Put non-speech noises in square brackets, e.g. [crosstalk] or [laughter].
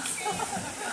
Sino? [laughs]